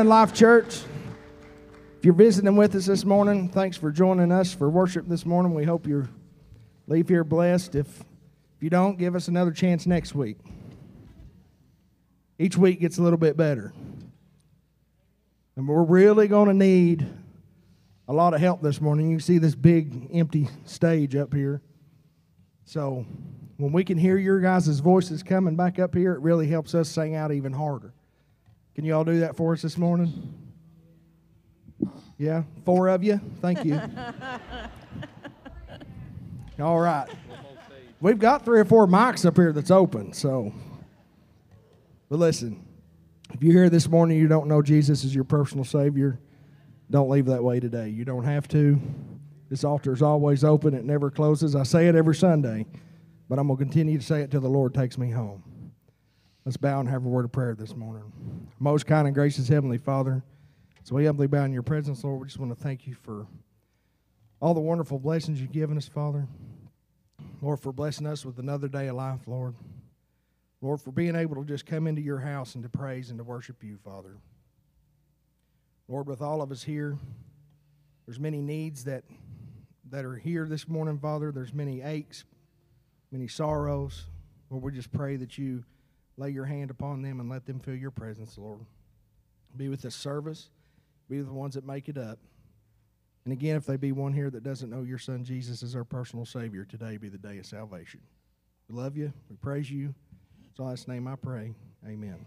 morning, Life Church. If you're visiting with us this morning, thanks for joining us for worship this morning. We hope you leave here blessed. If, if you don't, give us another chance next week. Each week gets a little bit better. And we're really going to need a lot of help this morning. You see this big empty stage up here. So when we can hear your guys' voices coming back up here, it really helps us sing out even harder. Can you all do that for us this morning? Yeah, four of you. Thank you. all right. We've got three or four mics up here that's open, so. But listen, if you're here this morning you don't know Jesus is your personal Savior, don't leave that way today. You don't have to. This altar is always open, it never closes. I say it every Sunday, but I'm going to continue to say it till the Lord takes me home. Let's bow and have a word of prayer this morning. Most kind and gracious Heavenly Father, so we humbly bow in your presence, Lord. We just want to thank you for all the wonderful blessings you've given us, Father. Lord, for blessing us with another day of life, Lord. Lord, for being able to just come into your house and to praise and to worship you, Father. Lord, with all of us here, there's many needs that that are here this morning, Father. There's many aches, many sorrows. Lord, we just pray that you lay your hand upon them and let them feel your presence, Lord. Be with this service. Be with the ones that make it up. And again, if there be one here that doesn't know your son Jesus as our personal Savior, today be the day of salvation. We love you. We praise you. It's In His name I pray. Amen.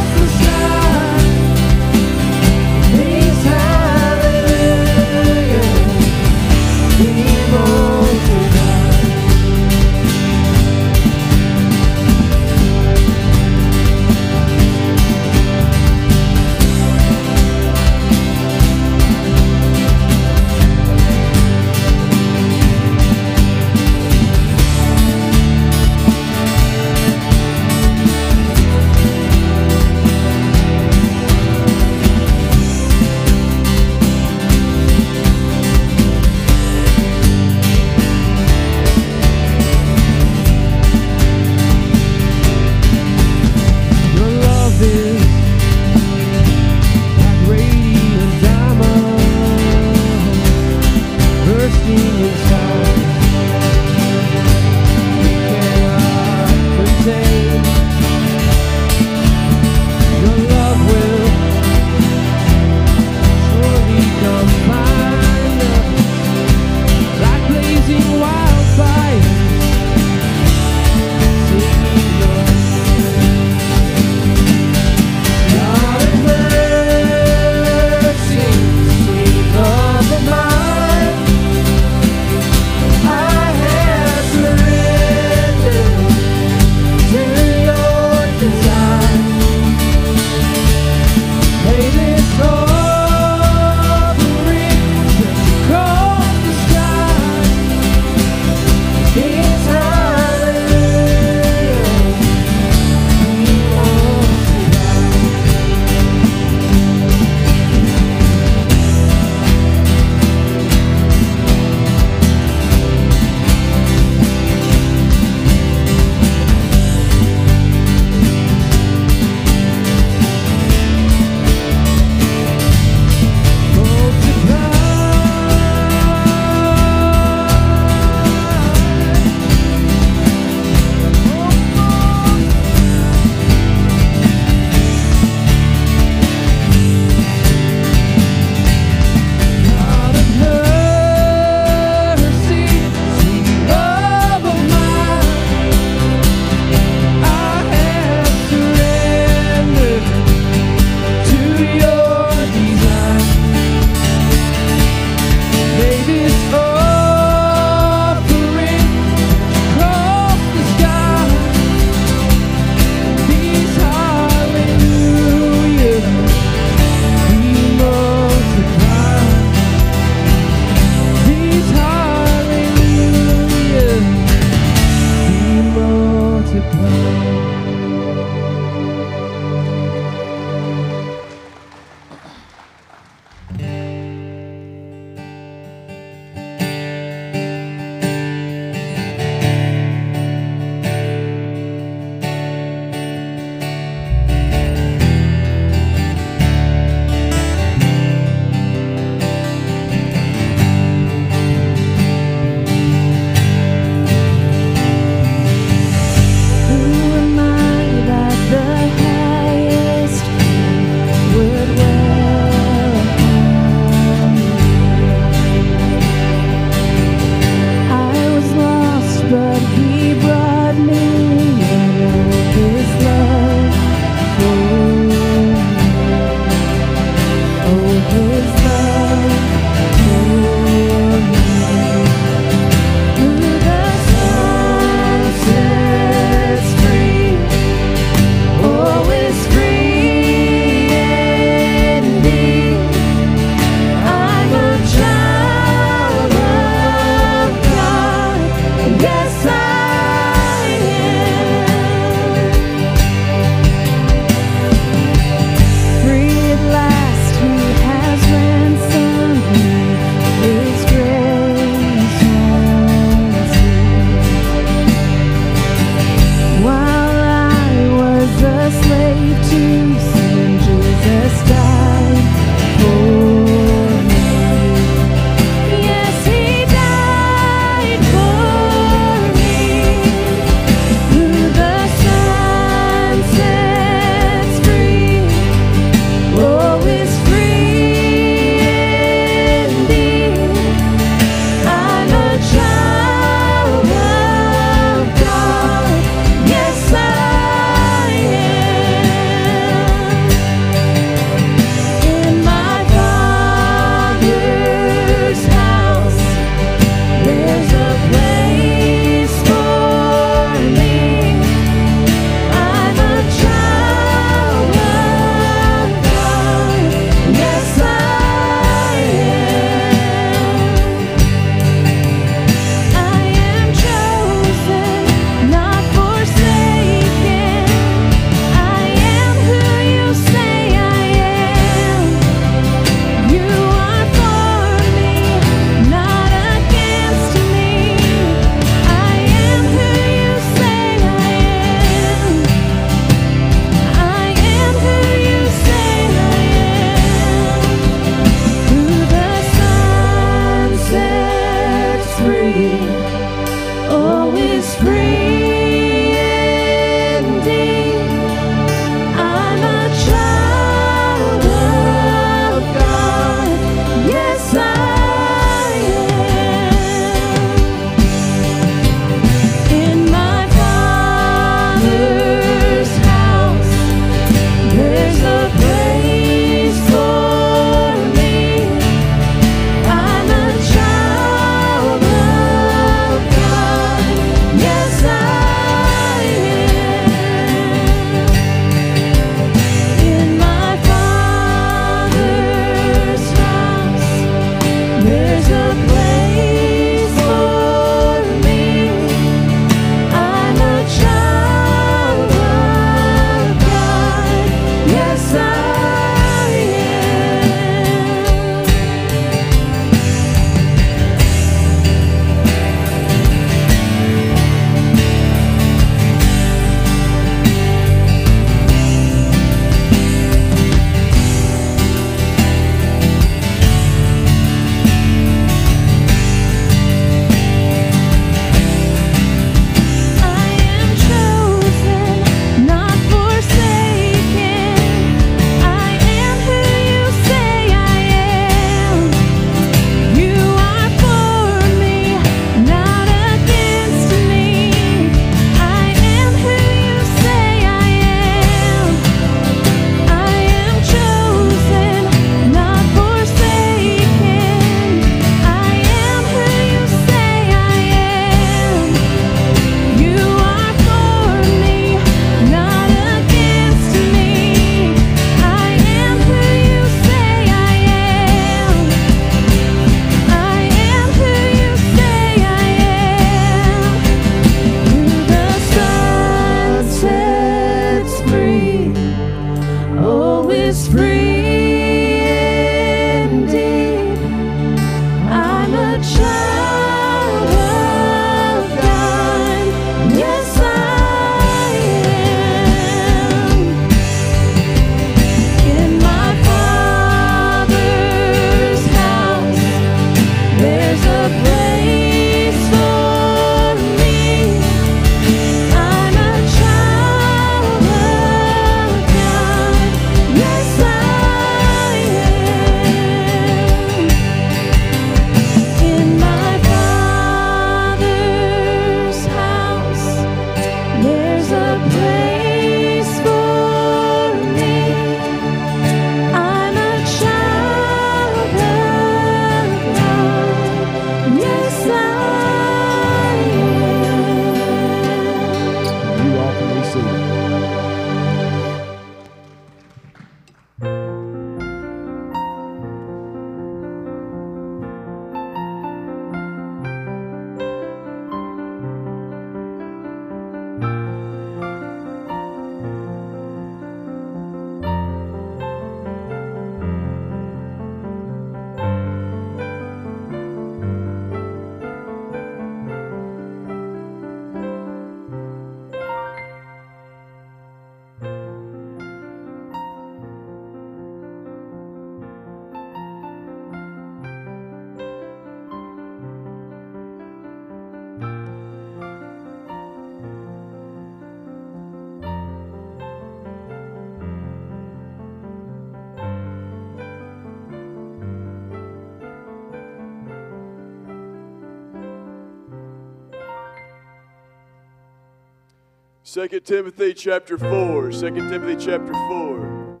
2 Timothy chapter 4. 2 Timothy chapter 4.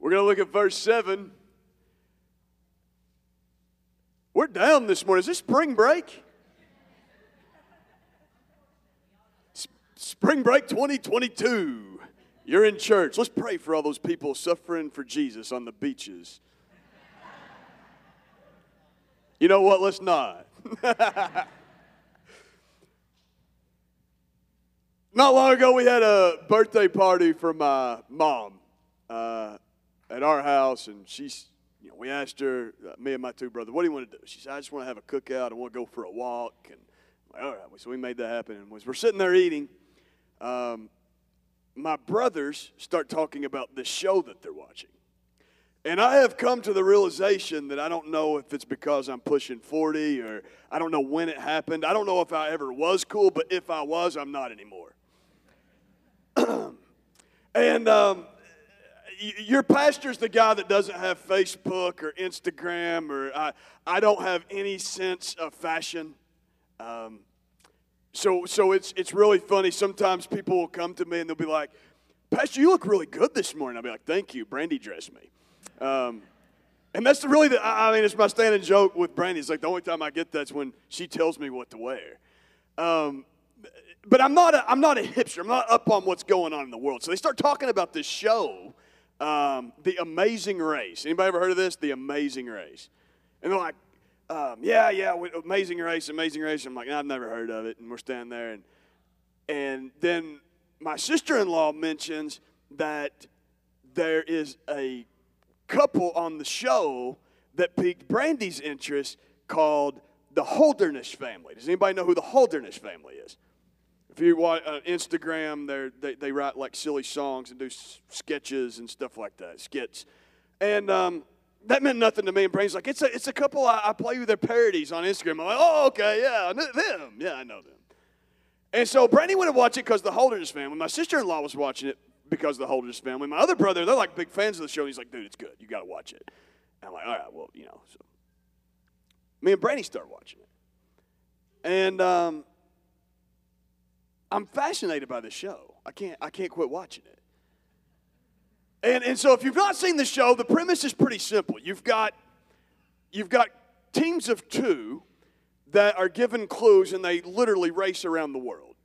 We're going to look at verse 7. We're down this morning. Is this spring break? Spring break 2022. You're in church. Let's pray for all those people suffering for Jesus on the beaches. You know what? Let's not. Not long ago, we had a birthday party for my mom uh, at our house, and she's, you know, we asked her, uh, me and my two brothers, what do you want to do? She said, I just want to have a cookout. I want to go for a walk. And like, all right, so we made that happen. And as we're sitting there eating, um, my brothers start talking about this show that they're watching. And I have come to the realization that I don't know if it's because I'm pushing 40 or I don't know when it happened. I don't know if I ever was cool, but if I was, I'm not anymore. and um, your pastor's the guy that doesn't have Facebook or Instagram, or I, I don't have any sense of fashion. Um, so, so it's, it's really funny. Sometimes people will come to me and they'll be like, Pastor, you look really good this morning. I'll be like, thank you. Brandy dressed me. Um, and that's the, really the, I I mean, it's my standing joke with Brandy. It's like the only time I get that's when she tells me what to wear. Um, but I'm not, a, I'm not a hipster. I'm not up on what's going on in the world. So they start talking about this show, um, The Amazing Race. Anybody ever heard of this? The Amazing Race. And they're like, um, yeah, yeah, Amazing Race, Amazing Race. I'm like, I've never heard of it. And we're standing there, and and then my sister-in-law mentions that there is a couple on the show that piqued Brandy's interest called the Holderness family. Does anybody know who the Holderness family is? If you watch uh, Instagram, they they write like silly songs and do s- sketches and stuff like that, skits, and um, that meant nothing to me. And Brandy's like, it's a it's a couple I, I play with their parodies on Instagram. I'm like, oh okay, yeah, I know them, yeah, I know them. And so Brandy to watch it because the Holderness family. My sister-in-law was watching it because of the Holderness family. My other brother, they're like big fans of the show. And he's like, dude, it's good. You got to watch it. And I'm like, all right, well, you know. So me and Brandy start watching it, and um, I'm fascinated by the show. I can't I can't quit watching it. And and so if you've not seen the show, the premise is pretty simple. You've got you've got teams of two that are given clues and they literally race around the world.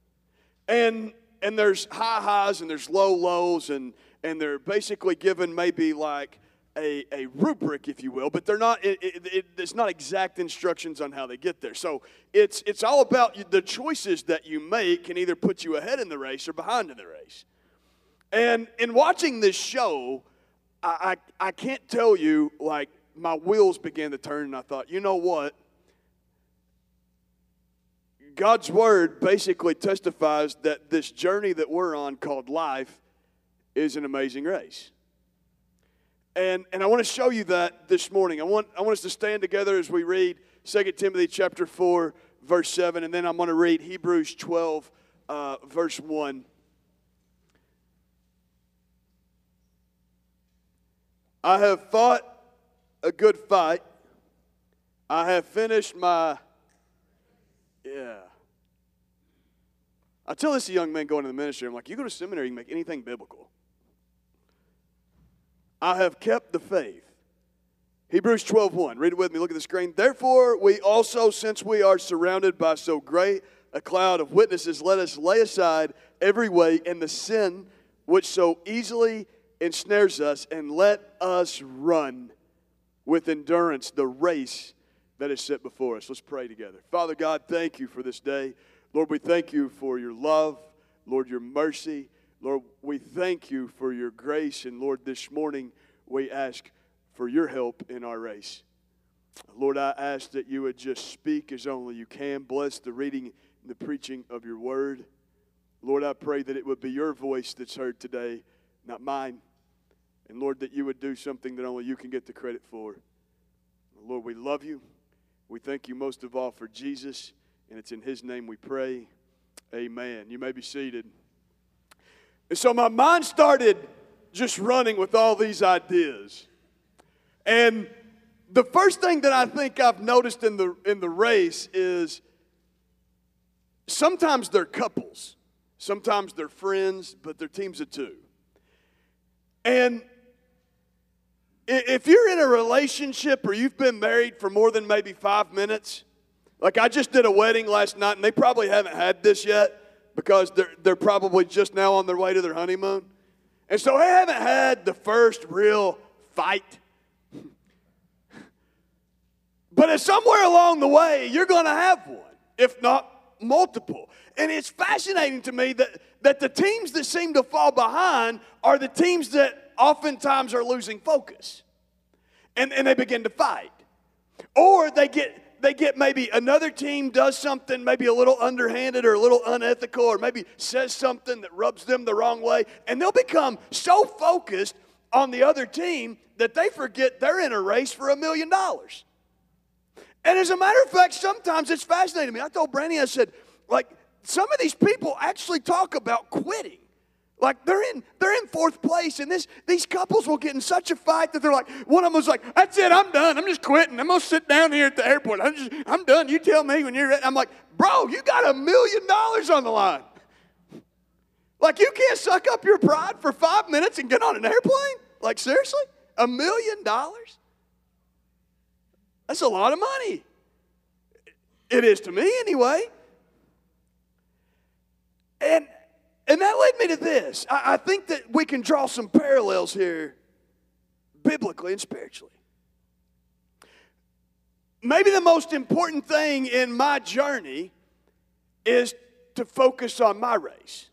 And and there's high highs and there's low lows and and they're basically given maybe like a, a rubric, if you will, but they're not. It, it, it, it's not exact instructions on how they get there. So it's it's all about the choices that you make can either put you ahead in the race or behind in the race. And in watching this show, I, I, I can't tell you, like, my wheels began to turn, and I thought, you know what? God's word basically testifies that this journey that we're on called life is an amazing race. And, and I want to show you that this morning. I want, I want us to stand together as we read 2 Timothy chapter 4, verse 7, and then I'm going to read Hebrews 12, uh, verse 1. I have fought a good fight. I have finished my. Yeah. I tell this young men going to the ministry. I'm like, you go to seminary, you can make anything biblical. I have kept the faith. Hebrews 12:1. Read it with me. Look at the screen. Therefore, we also, since we are surrounded by so great a cloud of witnesses, let us lay aside every weight and the sin which so easily ensnares us, and let us run with endurance the race that is set before us. Let's pray together. Father God, thank you for this day. Lord, we thank you for your love, Lord, your mercy. Lord, we thank you for your grace. And Lord, this morning we ask for your help in our race. Lord, I ask that you would just speak as only you can. Bless the reading and the preaching of your word. Lord, I pray that it would be your voice that's heard today, not mine. And Lord, that you would do something that only you can get the credit for. Lord, we love you. We thank you most of all for Jesus, and it's in his name we pray. Amen. You may be seated. And so my mind started just running with all these ideas. And the first thing that I think I've noticed in the in the race is sometimes they're couples, sometimes they're friends, but they're teams of two. And if you're in a relationship or you've been married for more than maybe five minutes, like I just did a wedding last night, and they probably haven't had this yet because they're, they're probably just now on their way to their honeymoon. And so they haven't had the first real fight. But it's somewhere along the way, you're going to have one, if not multiple. And it's fascinating to me that, that the teams that seem to fall behind are the teams that oftentimes are losing focus. And, and they begin to fight. Or they get they get maybe another team does something maybe a little underhanded or a little unethical or maybe says something that rubs them the wrong way and they'll become so focused on the other team that they forget they're in a race for a million dollars. And as a matter of fact, sometimes it's fascinating me. I told Brandy, I said, like, some of these people actually talk about quitting. Like they're in they're in fourth place, and this these couples will get in such a fight that they're like, one of them was like, "That's it, I'm done. I'm just quitting. I'm gonna sit down here at the airport. I'm just I'm done. You tell me when you're ready." I'm like, "Bro, you got a million dollars on the line. Like you can't suck up your pride for five minutes and get on an airplane? Like seriously, a million dollars? That's a lot of money. It is to me anyway. And and that led me to this. I, I think that we can draw some parallels here, biblically and spiritually. Maybe the most important thing in my journey is to focus on my race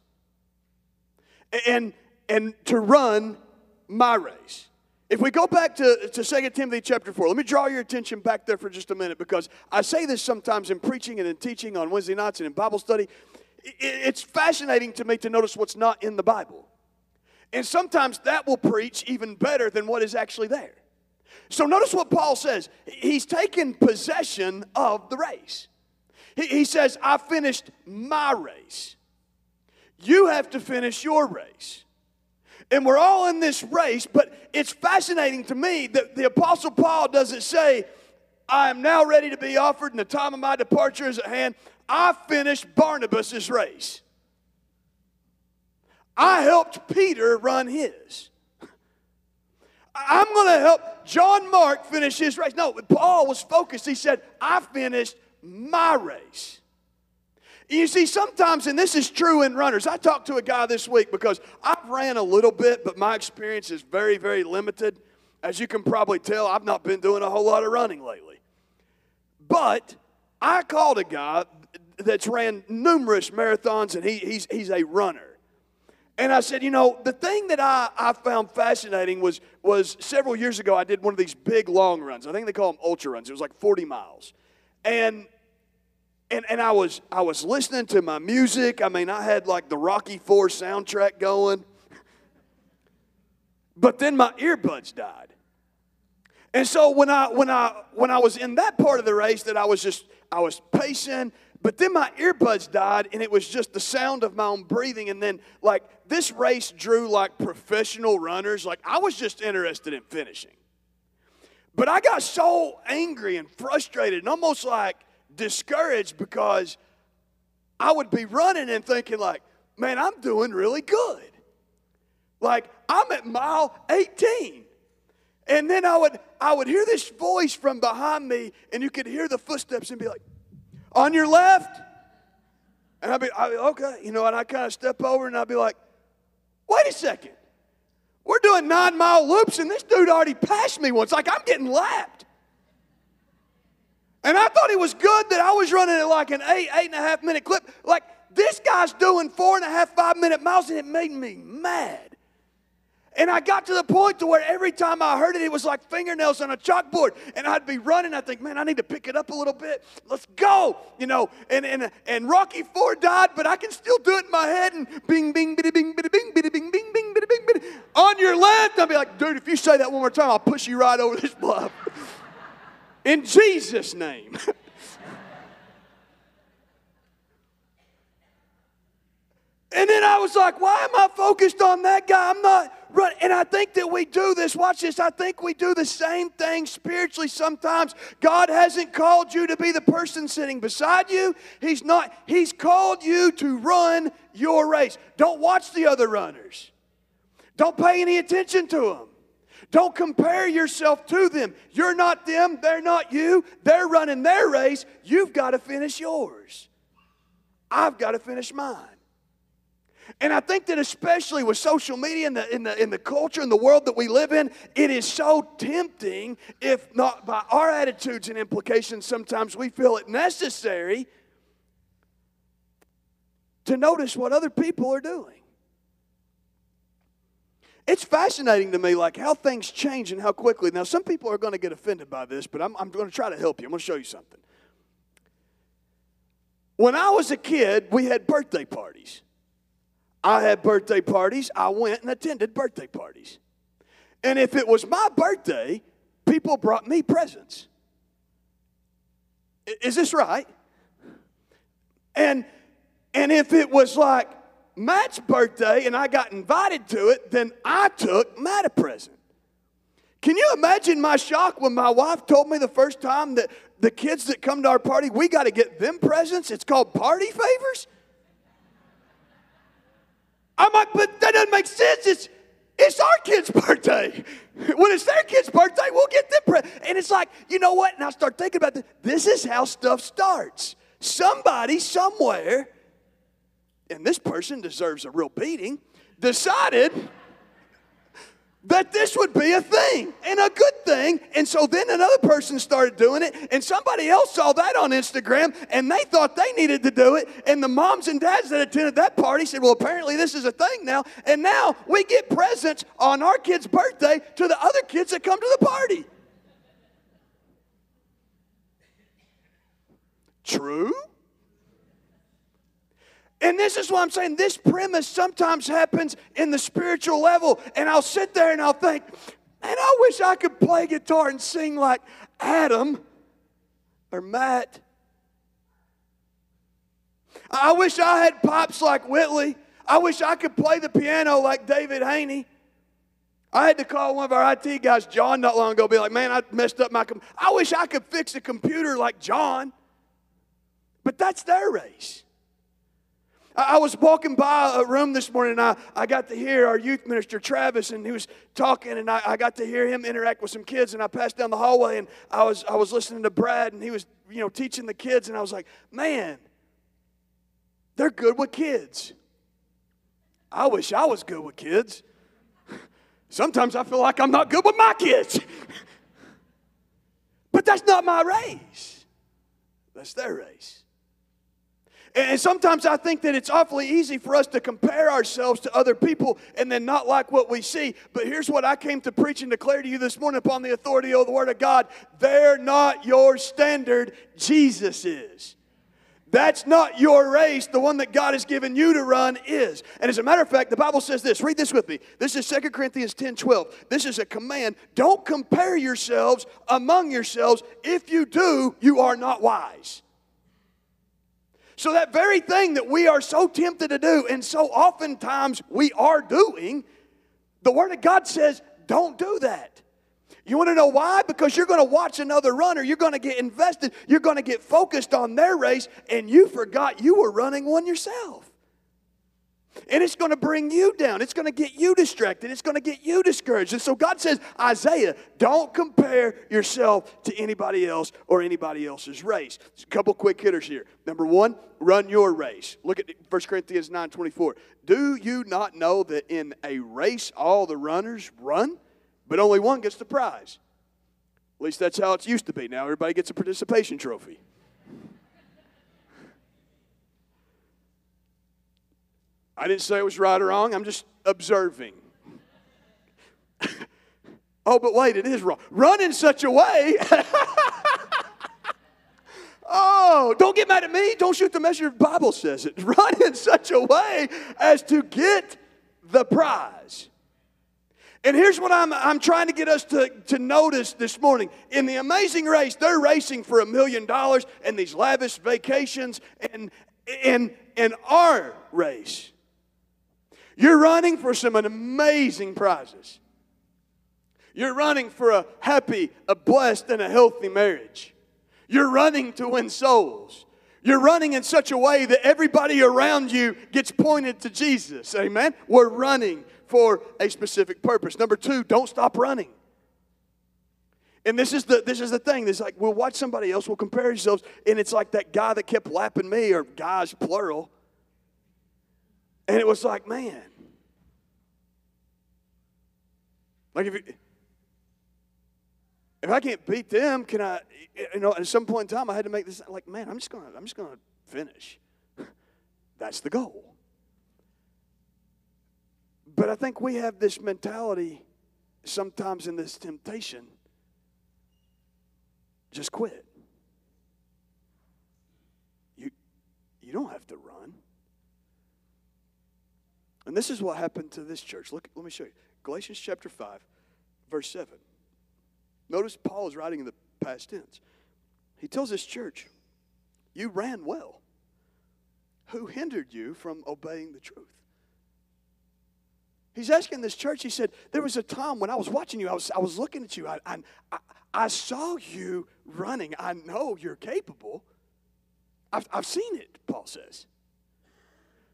and, and to run my race. If we go back to, to 2 Timothy chapter 4, let me draw your attention back there for just a minute because I say this sometimes in preaching and in teaching on Wednesday nights and in Bible study. It's fascinating to me to notice what's not in the Bible. And sometimes that will preach even better than what is actually there. So notice what Paul says. He's taken possession of the race. He, he says, I finished my race. You have to finish your race. And we're all in this race, but it's fascinating to me that the Apostle Paul doesn't say, I am now ready to be offered, and the time of my departure is at hand. I finished Barnabas' race. I helped Peter run his. I'm going to help John Mark finish his race. No, Paul was focused. He said, I finished my race. You see, sometimes, and this is true in runners, I talked to a guy this week because I've ran a little bit, but my experience is very, very limited. As you can probably tell, I've not been doing a whole lot of running lately. But I called a guy that's ran numerous marathons, and he, he's, he's a runner. And I said, you know, the thing that I, I found fascinating was, was several years ago, I did one of these big long runs. I think they call them ultra runs. It was like 40 miles. And and, and I was I was listening to my music. I mean, I had like the Rocky Four soundtrack going. But then my earbuds died. And so when I when I when I was in that part of the race that I was just I was pacing, but then my earbuds died and it was just the sound of my own breathing and then like this race drew like professional runners, like I was just interested in finishing. But I got so angry and frustrated and almost like discouraged because I would be running and thinking like, man, I'm doing really good. Like I'm at mile 18. And then I would I would hear this voice from behind me, and you could hear the footsteps and be like, on your left. And I'd be, I'd be okay, you know, and I kind of step over and I'd be like, wait a second. We're doing nine mile loops, and this dude already passed me once. Like I'm getting lapped. And I thought it was good that I was running at like an eight, eight and a half minute clip. Like this guy's doing four and a half, five minute miles, and it made me mad. And I got to the point to where every time I heard it, it was like fingernails on a chalkboard. And I'd be running. I think, man, I need to pick it up a little bit. Let's go, you know. And and and Rocky Four died, but I can still do it in my head. And bing, bing, biddy, bing, biddy, bing, biddy, bing, bing, bing, biddy, bing, biddy. On your left, I'll be like, dude, if you say that one more time, I'll push you right over this bluff. In Jesus' name. And then I was like, why am I focused on that guy? I'm not running. And I think that we do this. Watch this. I think we do the same thing spiritually sometimes. God hasn't called you to be the person sitting beside you. He's not. He's called you to run your race. Don't watch the other runners. Don't pay any attention to them. Don't compare yourself to them. You're not them, they're not you. They're running their race. You've got to finish yours. I've got to finish mine. And I think that especially with social media and the, in, the, in the culture and the world that we live in, it is so tempting, if not by our attitudes and implications, sometimes we feel it necessary to notice what other people are doing. It's fascinating to me, like how things change and how quickly. Now, some people are going to get offended by this, but I'm, I'm going to try to help you. I'm going to show you something. When I was a kid, we had birthday parties. I had birthday parties. I went and attended birthday parties. And if it was my birthday, people brought me presents. Is this right? And and if it was like Matt's birthday and I got invited to it, then I took Matt a present. Can you imagine my shock when my wife told me the first time that the kids that come to our party, we got to get them presents? It's called party favors? I'm like, but that doesn't make sense. It's it's our kid's birthday. When it's their kid's birthday, we'll get them pre- And it's like, you know what? And I start thinking about this. This is how stuff starts. Somebody somewhere, and this person deserves a real beating, decided that this would be a thing and a good thing. And so then another person started doing it, and somebody else saw that on Instagram, and they thought they needed to do it. And the moms and dads that attended that party said, Well, apparently this is a thing now. And now we get presents on our kid's birthday to the other kids that come to the party. True? And this is what I'm saying. This premise sometimes happens in the spiritual level. And I'll sit there and I'll think, man, I wish I could play guitar and sing like Adam or Matt. I wish I had pops like Whitley. I wish I could play the piano like David Haney. I had to call one of our IT guys, John, not long ago, be like, man, I messed up my com- I wish I could fix a computer like John. But that's their race. I was walking by a room this morning and I, I got to hear our youth minister, Travis, and he was talking, and I, I got to hear him interact with some kids. And I passed down the hallway and I was, I was listening to Brad, and he was you know, teaching the kids, and I was like, man, they're good with kids. I wish I was good with kids. Sometimes I feel like I'm not good with my kids. but that's not my race, that's their race. And sometimes I think that it's awfully easy for us to compare ourselves to other people and then not like what we see. But here's what I came to preach and declare to you this morning upon the authority of the Word of God they're not your standard, Jesus is. That's not your race. The one that God has given you to run is. And as a matter of fact, the Bible says this. Read this with me. This is 2 Corinthians 10 12. This is a command. Don't compare yourselves among yourselves. If you do, you are not wise. So, that very thing that we are so tempted to do, and so oftentimes we are doing, the Word of God says, don't do that. You want to know why? Because you're going to watch another runner. You're going to get invested. You're going to get focused on their race, and you forgot you were running one yourself. And it's going to bring you down. It's going to get you distracted. It's going to get you discouraged. And so God says, Isaiah, don't compare yourself to anybody else or anybody else's race. A couple quick hitters here. Number one, run your race. Look at 1 Corinthians 9 24. Do you not know that in a race all the runners run, but only one gets the prize? At least that's how it's used to be. Now everybody gets a participation trophy. I didn't say it was right or wrong. I'm just observing. oh, but wait, it is wrong. Run in such a way. oh, don't get mad at me. Don't shoot the messenger. Bible says it. Run in such a way as to get the prize. And here's what I'm, I'm trying to get us to, to notice this morning. In the amazing race, they're racing for a million dollars and these lavish vacations. And in, in our race, You're running for some amazing prizes. You're running for a happy, a blessed, and a healthy marriage. You're running to win souls. You're running in such a way that everybody around you gets pointed to Jesus. Amen? We're running for a specific purpose. Number two, don't stop running. And this is the this is the thing. It's like we'll watch somebody else, we'll compare ourselves, and it's like that guy that kept lapping me, or guys plural. And it was like, man. Like if you, if I can't beat them, can I? You know, at some point in time, I had to make this. Like, man, I'm just gonna, I'm just gonna finish. That's the goal. But I think we have this mentality sometimes in this temptation. Just quit. You, you don't have to run. And this is what happened to this church. Look, let me show you. Galatians chapter 5, verse 7. Notice Paul is writing in the past tense. He tells this church, You ran well. Who hindered you from obeying the truth? He's asking this church, he said, There was a time when I was watching you, I was, I was looking at you, I, I, I, saw you running. I know you're capable. I've, I've seen it, Paul says.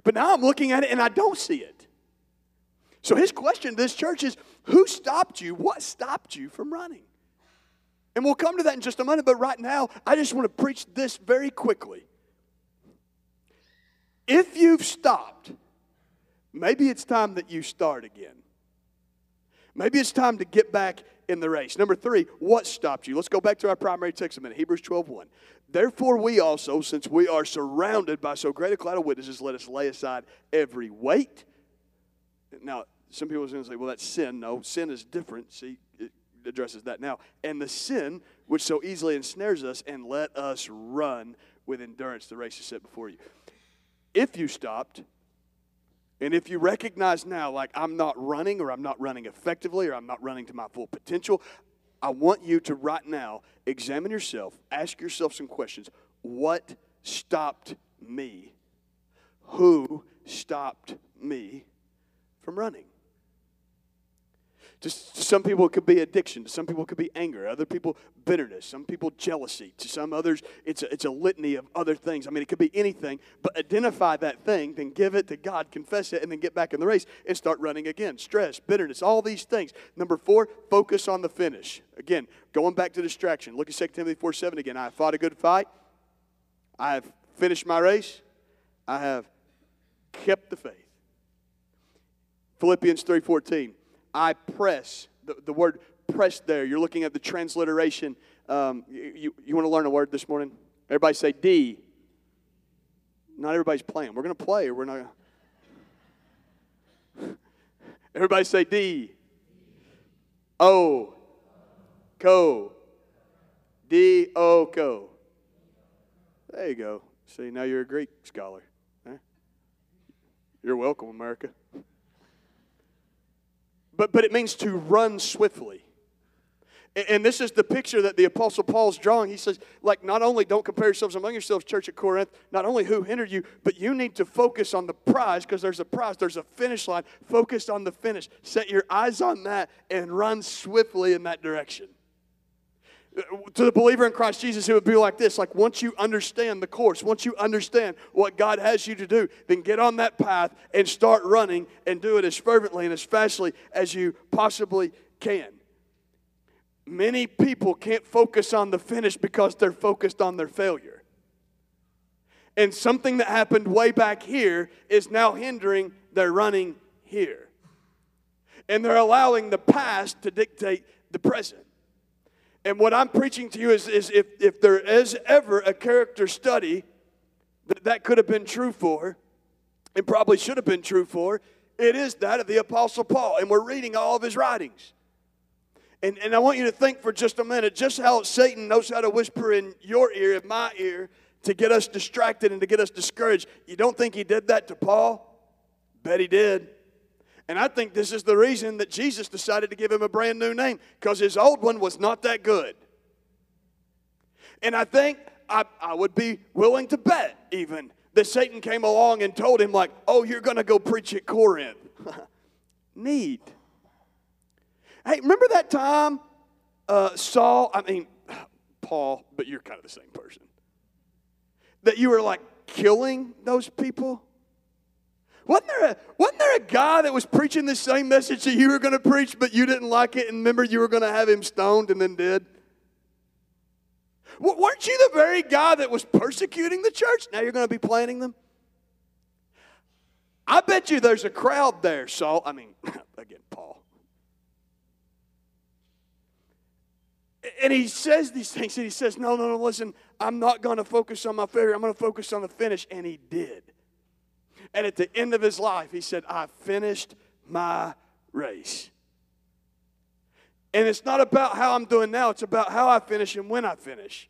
But now I'm looking at it and I don't see it. So his question to this church is Who stopped you? What stopped you from running? And we'll come to that in just a minute, but right now, I just want to preach this very quickly. If you've stopped, maybe it's time that you start again. Maybe it's time to get back in the race. Number three, what stopped you? Let's go back to our primary text a minute. Hebrews 12 1. Therefore, we also, since we are surrounded by so great a cloud of witnesses, let us lay aside every weight. Now, some people are going to say, well, that's sin. No, sin is different. See, it addresses that now. And the sin which so easily ensnares us, and let us run with endurance the race is set before you. If you stopped, and if you recognize now, like I'm not running, or I'm not running effectively, or I'm not running to my full potential, I want you to right now examine yourself, ask yourself some questions. What stopped me? Who stopped me from running? To some people, it could be addiction. To some people, it could be anger. Other people, bitterness. Some people, jealousy. To some others, it's a, it's a litany of other things. I mean, it could be anything, but identify that thing, then give it to God, confess it, and then get back in the race and start running again. Stress, bitterness, all these things. Number four, focus on the finish. Again, going back to distraction. Look at 2 Timothy 4 7 again. I have fought a good fight. I have finished my race. I have kept the faith. Philippians 3:14. I press. The, the word press there, you're looking at the transliteration. Um, you, you, want to learn a word this morning? Everybody say D. Not everybody's playing. We're going to play we're not. Everybody say D. O. Co. D. O. Co. There you go. See, now you're a Greek scholar. Huh? You're welcome, America but, but it means to run swiftly. And, this is the picture that the Apostle Paul's drawing. He says, like, not only don't compare yourselves among yourselves, church at Corinth, not only who hindered you, but you need to focus on the prize because there's a prize, there's a finish line. Focus on the finish. Set your eyes on that and run swiftly in that direction to the believer in Christ Jesus, it would be like this like, once you understand the course, once you understand what God has you to do, then get on that path and start running and do it as fervently and as fastly as you possibly can. Many people can't focus on the finish because they're focused on their failure. And something that happened way back here is now hindering their running here. And they're allowing the past to dictate the present. And what I'm preaching to you is, is if, if there is ever a character study that that could have been true for, and probably should have been true for, it is that of the Apostle Paul. And we're reading all of his writings. And, and I want you to think for just a minute just how Satan knows how to whisper in your ear, in my ear, to get us distracted and to get us discouraged. You don't think he did that to Paul? Bet he did. And I think this is the reason that Jesus decided to give him a brand new name because his old one was not that good. And I think I, I would be willing to bet even that Satan came along and told him, like, oh, you're going to go preach at Corinth. Neat. Hey, remember that time uh, Saul, I mean, Paul, but you're kind of the same person, that you were like killing those people? Wasn't there, a, wasn't there a guy that was preaching the same message that you were going to preach, but you didn't like it, and remember you were going to have him stoned and then did? W- Weren't you the very guy that was persecuting the church? Now you're going to be planning them? I bet you there's a crowd there, Saul. I mean, again, Paul. And he says these things, and he says, No, no, no, listen, I'm not going to focus on my failure. I'm going to focus on the finish. And he did. And at the end of his life, he said, I finished my race. And it's not about how I'm doing now, it's about how I finish and when I finish.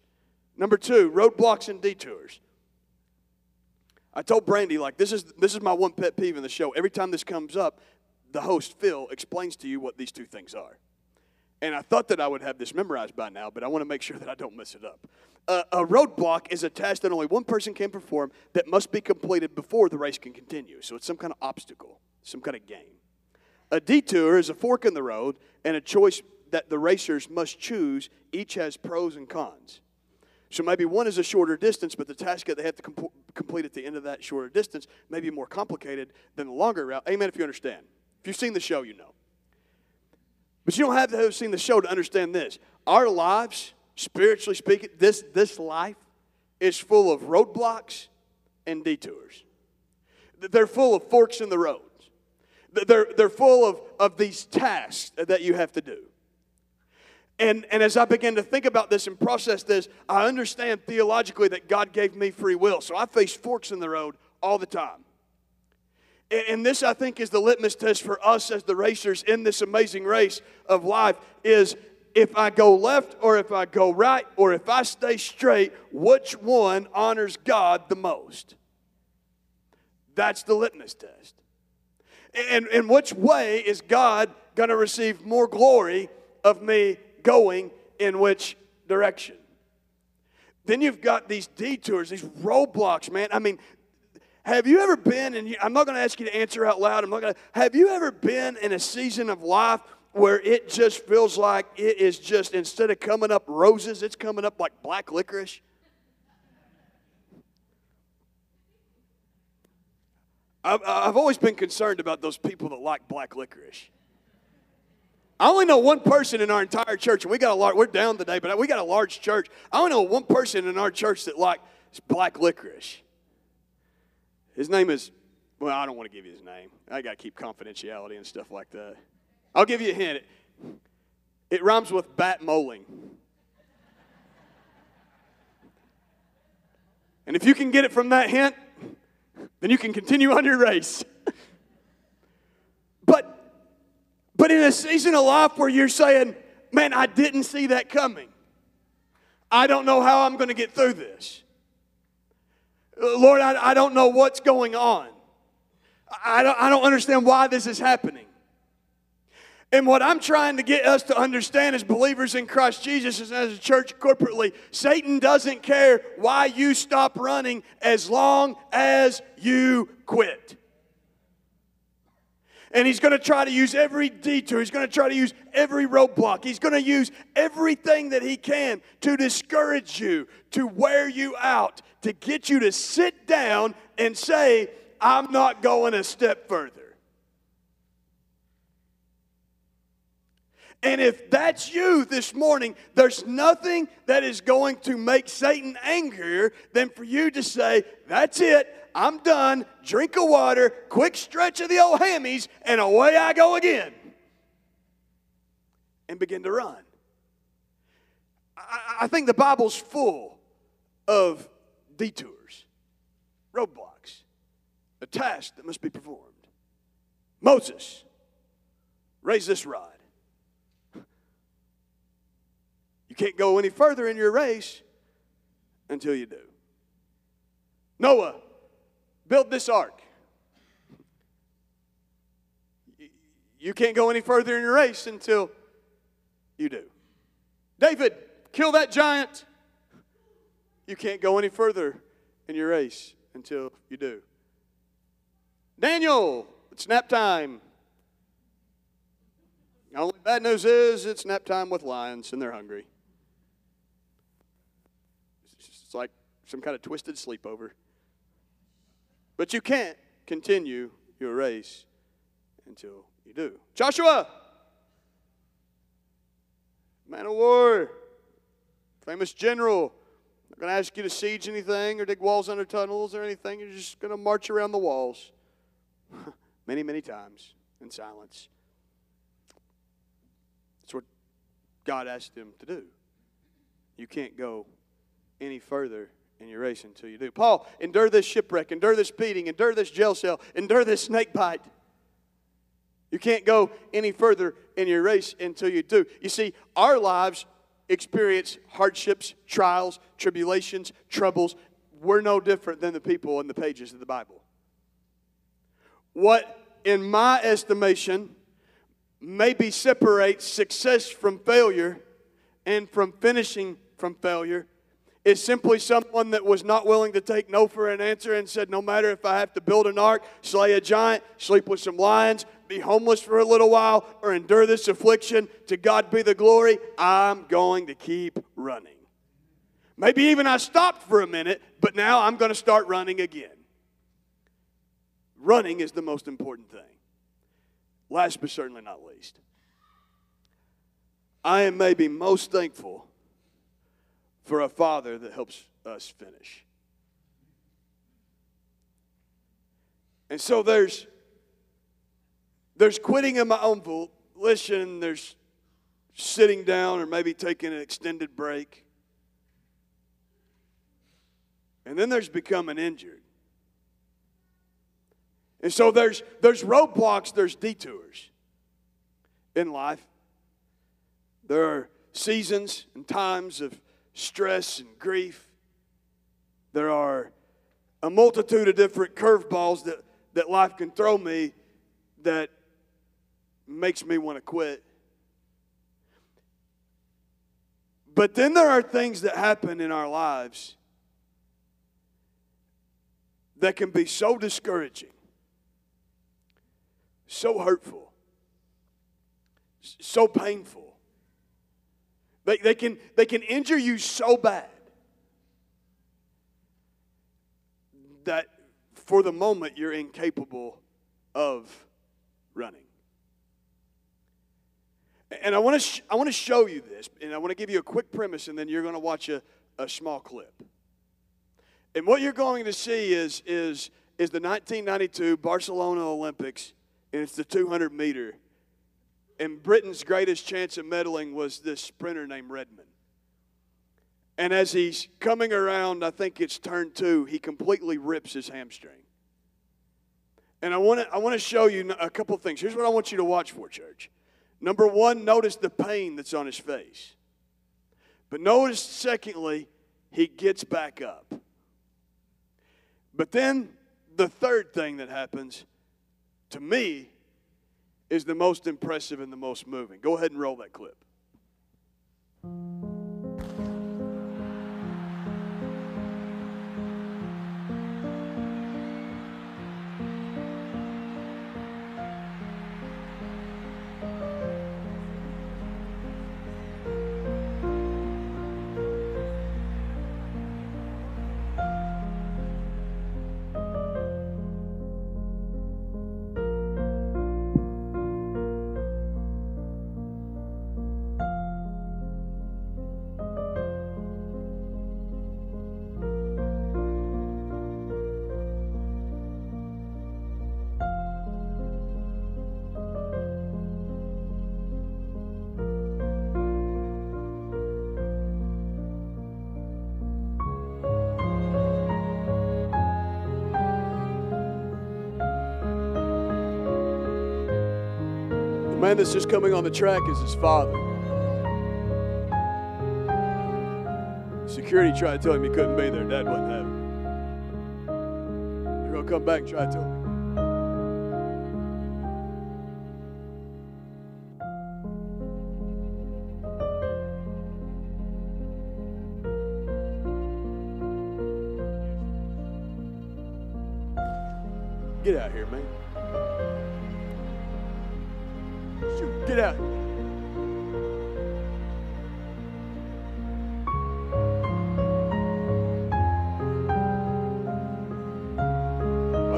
Number two, roadblocks and detours. I told Brandy, like, this is, this is my one pet peeve in the show. Every time this comes up, the host, Phil, explains to you what these two things are. And I thought that I would have this memorized by now, but I want to make sure that I don't mess it up. Uh, a roadblock is a task that only one person can perform that must be completed before the race can continue. So it's some kind of obstacle, some kind of game. A detour is a fork in the road and a choice that the racers must choose. Each has pros and cons. So maybe one is a shorter distance, but the task that they have to com- complete at the end of that shorter distance may be more complicated than the longer route. Amen, if you understand. If you've seen the show, you know. But you don't have to have seen the show to understand this. Our lives, spiritually speaking, this, this life is full of roadblocks and detours. They're full of forks in the roads. They're, they're full of, of these tasks that you have to do. And, and as I began to think about this and process this, I understand theologically that God gave me free will. So I face forks in the road all the time. And, this, I think, is the litmus test for us as the racers in this amazing race of life is if I go left or if I go right or if I stay straight, which one honors God the most? That's the litmus test. And in which way is God going to receive more glory of me going in which direction? Then you've got these detours, these roadblocks, man. I mean, have you ever been, and I'm not going to ask you to answer out loud, I'm not going to, have you ever been in a season of life where it just feels like it is just, instead of coming up roses, it's coming up like black licorice? I've, I've always been concerned about those people that like black licorice. I only know one person in our entire church, and we got a large, we're down today, but we got a large church. I only know one person in our church that likes black licorice. His name is, well, I don't want to give you his name. I got to keep confidentiality and stuff like that. I'll give you a hint. It, rhymes with bat moling. And if you can get it from that hint, then you can continue on your race. but but in a season of life where you're saying, man, I didn't see that coming. I don't know how I'm going to get through this. Lord, I, I don't know what's going on. I don't, I don't understand why this is happening. And what I'm trying to get us to understand as believers in Christ Jesus and as a church corporately, Satan doesn't care why you stop running as long as you quit. And he's going to try to use every detour. He's going to try to use every roadblock. He's going to use everything that he can to discourage you, to wear you out, to get you to sit down and say, I'm not going a step further. And if that's you this morning, there's nothing that is going to make Satan angrier than for you to say, That's it, I'm done, drink of water, quick stretch of the old hammies, and away I go again. And begin to run. I, I think the Bible's full of detours, roadblocks, a task that must be performed. Moses, raise this rod. You can't go any further in your race until you do. Noah, build this ark. You can't go any further in your race until you do. David, kill that giant. You can't go any further in your race until you do. Daniel, it's nap time. The only bad news is it's nap time with lions and they're hungry. It's like some kind of twisted sleepover. But you can't continue your race until you do. Joshua, man of war, famous general. Not going to ask you to siege anything or dig walls under tunnels or anything. You're just going to march around the walls many, many times in silence. That's what God asked him to do. You can't go any further in your race until you do. Paul, endure this shipwreck, endure this beating, endure this jail cell, endure this snake bite. You can't go any further in your race until you do. You see, our lives experience hardships, trials, tribulations, troubles. We're no different than the people in the pages of the Bible. What, in my estimation, maybe separates success from failure and from finishing from failure is simply someone that was not willing to take no for an answer and said, No matter if I have to build an ark, slay a giant, sleep with some lions, be homeless for a little while, or endure this affliction, to God be the glory, I'm going to keep running. Maybe even I stopped for a minute, but now I'm going to start running again. Running is the most important thing. Last but certainly not least, I am maybe most thankful for a father that helps us finish. And so there's there's quitting in my own volition, there's sitting down or maybe taking an extended break. And then there's becoming injured. And so there's there's roadblocks, there's detours in life. There are seasons and times of stress and grief. There are a multitude of different curveballs that, that life can throw me that makes me want to quit. But then there are things that happen in our lives that can be so discouraging, so hurtful, so painful they, they, can, they can injure you so bad that for the moment you're incapable of running. And I want to sh- I want to show you this, and I want to give you a quick premise, and then you're going to watch a, a small clip. And what you're going to see is, is, is the 1992 Barcelona Olympics, and it's the 200 meter and Britain's greatest chance of medaling was this sprinter named Redmond. And as he's coming around, I think it's turn two, he completely rips his hamstring. And I want to I want to show you a couple things. Here's what I want you to watch for, church. Number one, notice the pain that's on his face. But notice, secondly, he gets back up. But then the third thing that happens to me is the most impressive and the most moving. Go ahead and roll that clip. Man that's just coming on the track is his father. Security tried to tell him he couldn't be there. Dad wasn't having it. They're going to come back and try to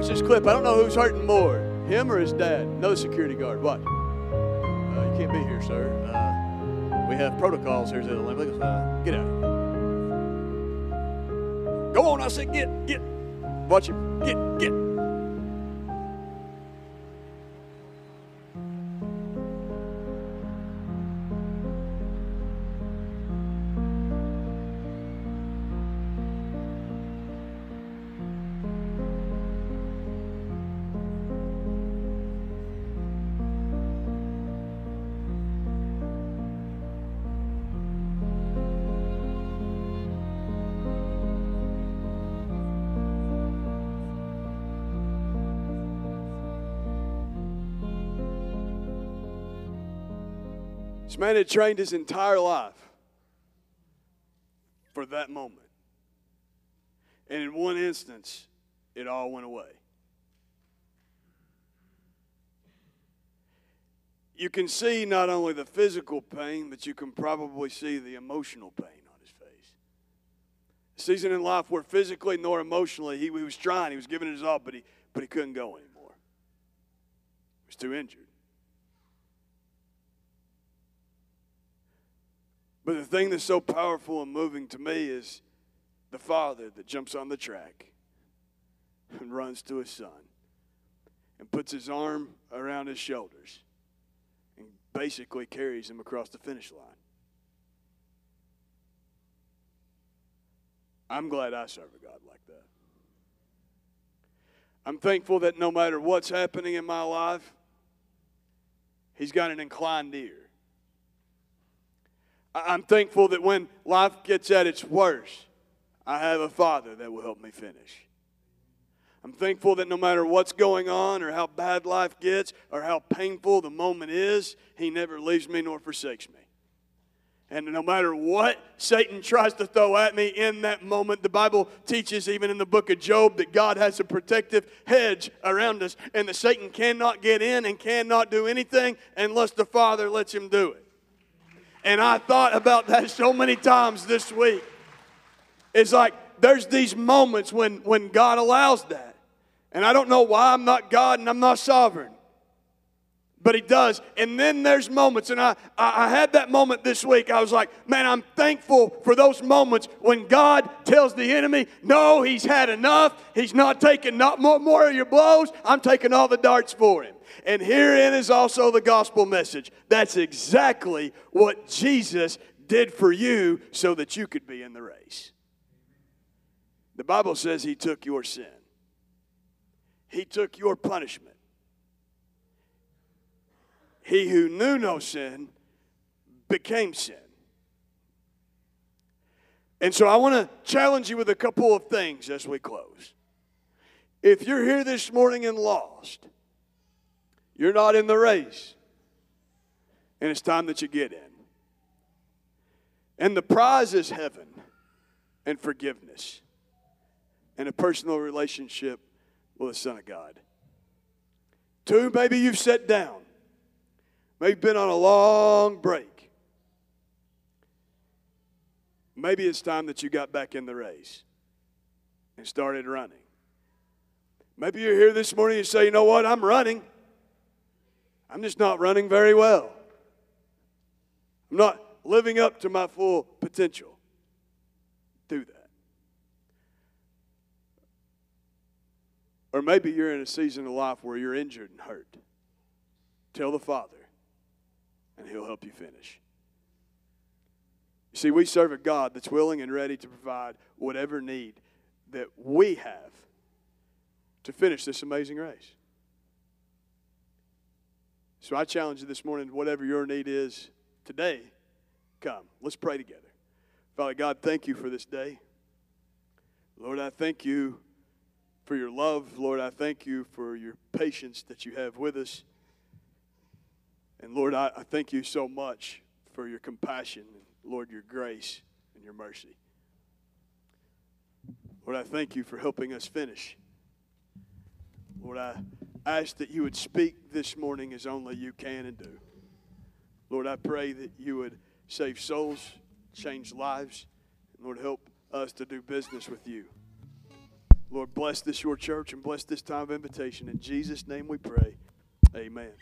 This clip. I don't know who's hurting more, him or his dad. No security guard. What? Uh, you can't be here, sir. Uh, we have protocols here at the Olympics. Uh, get out. Go on, I said, get, get. Watch him. Get, get. Man had trained his entire life for that moment. And in one instance, it all went away. You can see not only the physical pain, but you can probably see the emotional pain on his face. A season in life where physically nor emotionally he, he was trying, he was giving it his all, but he, but he couldn't go anymore. He was too injured. But the thing that's so powerful and moving to me is the father that jumps on the track and runs to his son and puts his arm around his shoulders and basically carries him across the finish line. I'm glad I serve a God like that. I'm thankful that no matter what's happening in my life, He's got an inclined ear. I'm thankful that when life gets at its worst, I have a Father that will help me finish. I'm thankful that no matter what's going on or how bad life gets or how painful the moment is, He never leaves me nor forsakes me. And no matter what Satan tries to throw at me in that moment, the Bible teaches, even in the book of Job, that God has a protective hedge around us and that Satan cannot get in and cannot do anything unless the Father lets him do it. And I thought about that so many times this week. It's like there's these moments when, when God allows that. And I don't know why I'm not God and I'm not sovereign. But he does. And then there's moments, and I, I, had that moment this week. I was like, man, I'm thankful for those moments when God tells the enemy, no, he's had enough. He's not taking not more, more of your blows. I'm taking all the darts for him. And herein is also the gospel message. That's exactly what Jesus did for you so that you could be in the race. The Bible says he took your sin, he took your punishment. He who knew no sin became sin. And so I want to challenge you with a couple of things as we close. If you're here this morning and lost, you're not in the race, and it's time that you get in. And the prize is heaven and forgiveness and a personal relationship with the Son of God. Two, maybe you've sat down. Maybe been on a long break. Maybe it's time that you got back in the race and started running. Maybe you're here this morning and say, you know what, I'm running. I'm just not running very well. I'm not living up to my full potential. Do that. Or maybe you're in a season of life where you're injured and hurt. Tell the Father, and He'll help you finish. You see, we serve a God that's willing and ready to provide whatever need that we have to finish this amazing race. So I challenge you this morning, whatever your need is today, come. Let's pray together. Father God, thank you for this day. Lord, I thank you for your love. Lord, I thank you for your patience that you have with us. And Lord, I, I thank you so much for your compassion, and Lord, your grace and your mercy. Lord, I thank you for helping us finish. Lord, I ask that you would speak this morning as only you can and do. Lord, I pray that you would save souls, change lives, and Lord, help us to do business with you. Lord, bless this, your church, and bless this time of invitation. In Jesus' name we pray. Amen.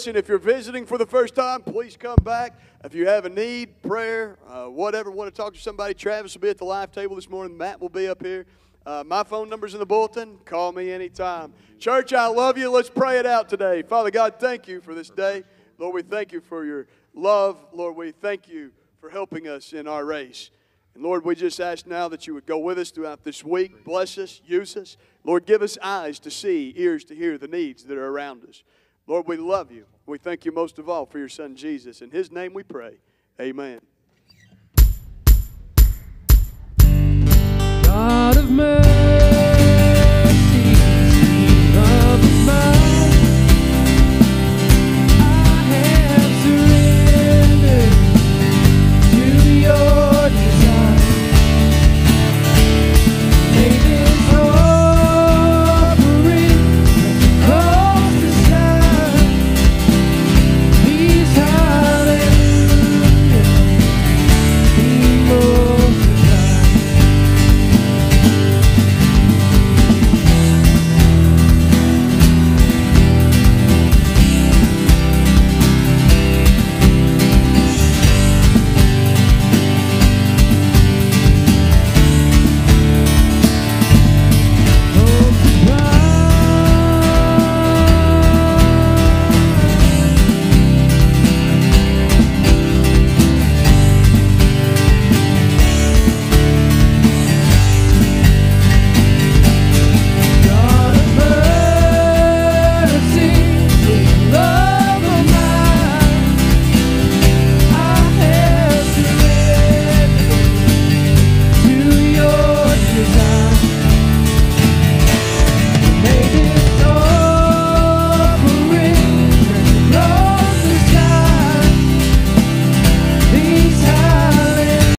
Listen, if you're visiting for the first time, please come back. If you have a need, prayer, uh, whatever, want to talk to somebody, Travis will be at the live table this morning. Matt will be up here. Uh, my phone number's in the bulletin. Call me anytime. Church, I love you. Let's pray it out today. Father God, thank you for this day. Lord, we thank you for your love. Lord, we thank you for helping us in our race. And Lord, we just ask now that you would go with us throughout this week. Bless us, use us. Lord, give us eyes to see, ears to hear the needs that are around us. Lord, we love you. We thank you most of all for your son Jesus. In his name we pray. Amen. God of mercy.